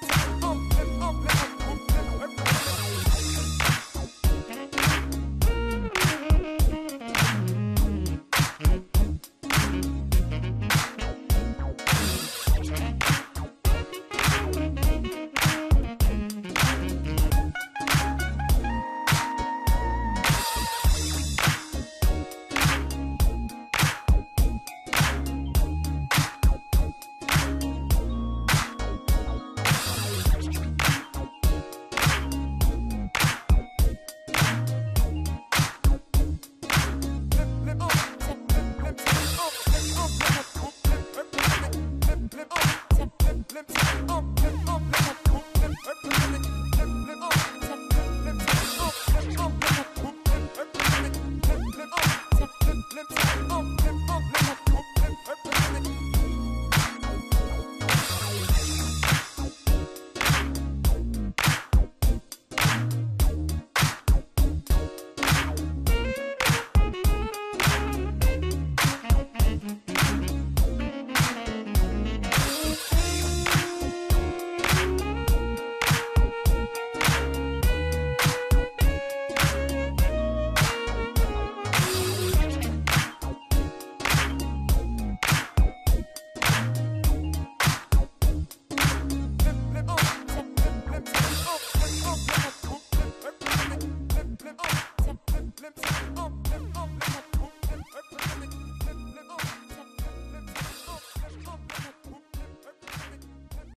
different Up.